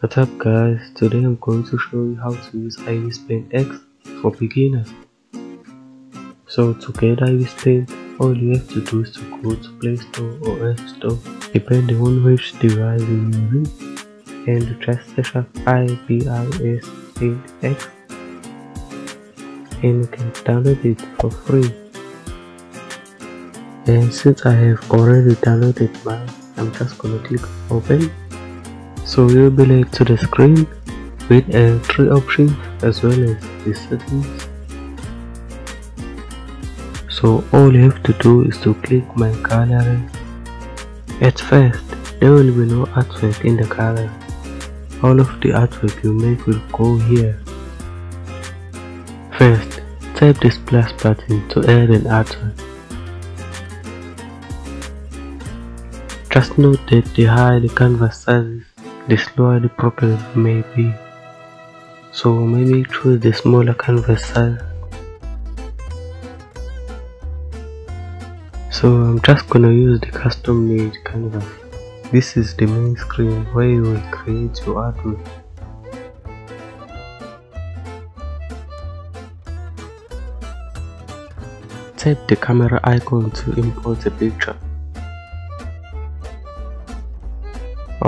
What's up guys, today I'm going to show you how to use Ibis Paint X for beginners. So to get Ibis Paint, all you have to do is to go to Play Store or App Store depending on which device you're using and just search up IBIS Paint X and you can download it for free. And since I have already downloaded mine, I'm just gonna click open so you'll be led to the screen with uh, three options as well as the settings. So all you have to do is to click my gallery at first there will be no artwork in the gallery all of the artwork you make will go here. First tap this plus button to add an artwork just note that the higher the canvas size the problem may be. So maybe choose the smaller canvas size. So I'm just gonna use the custom made canvas. This is the main screen where you will create your artwork. Tap the camera icon to import the picture.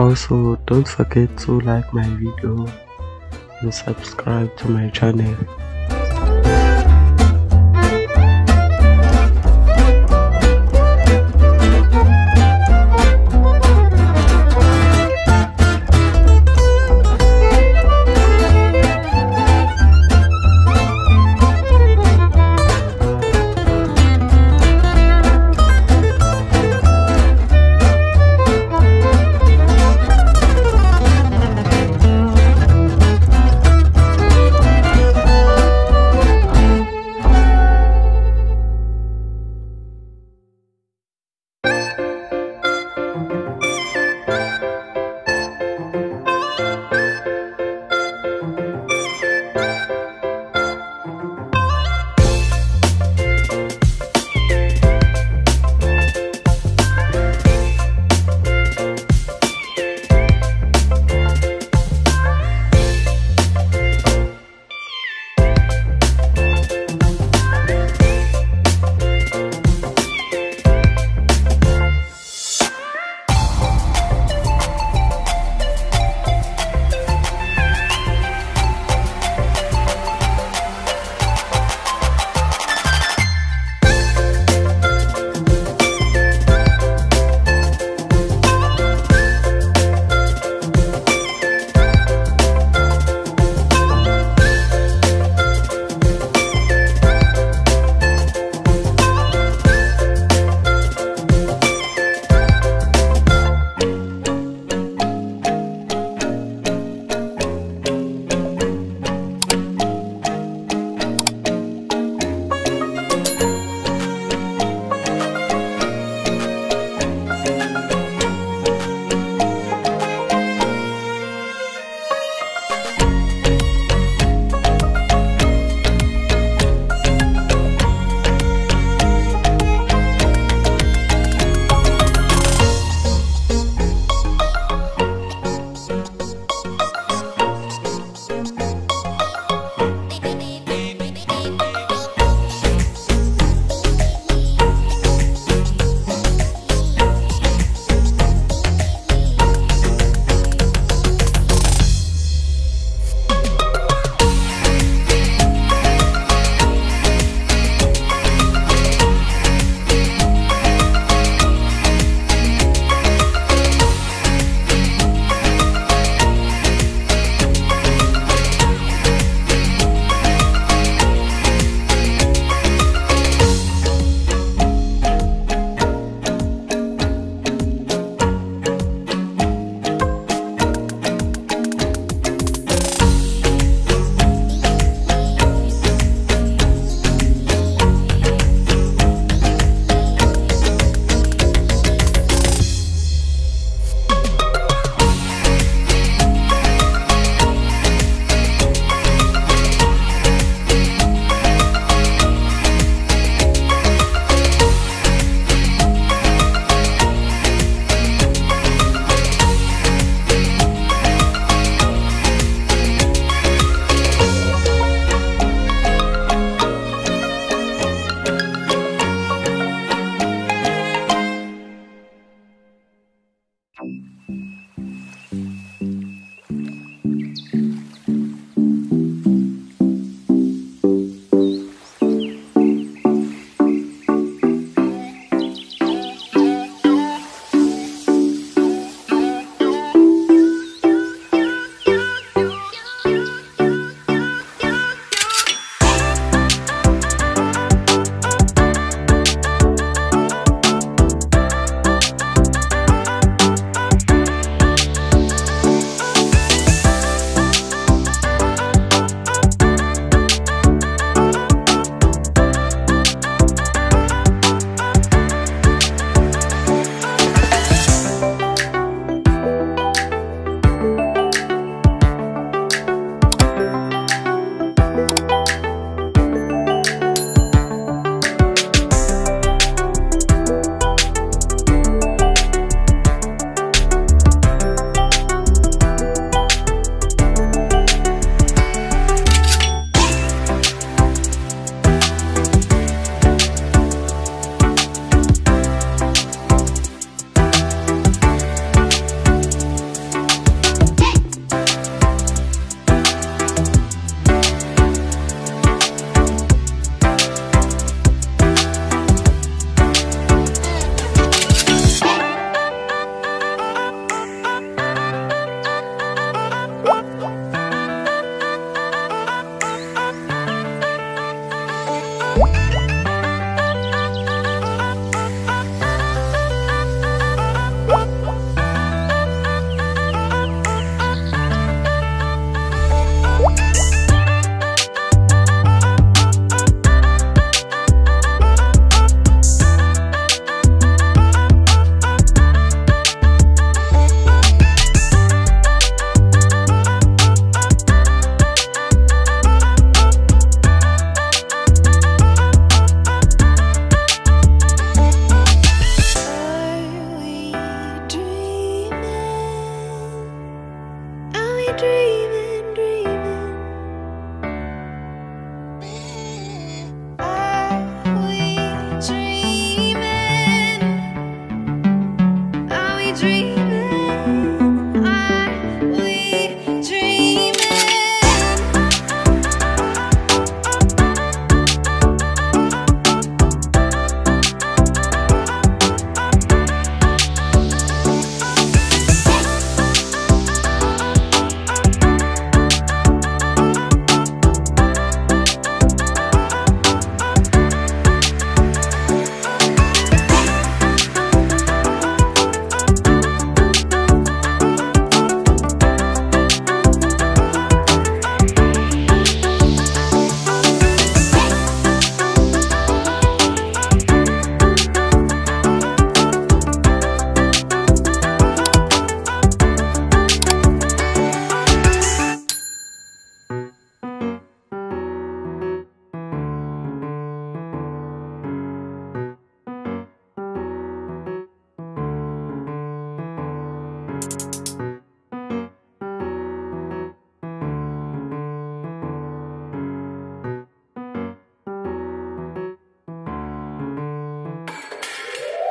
Also, don't forget to like my video and subscribe to my channel.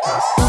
podcast.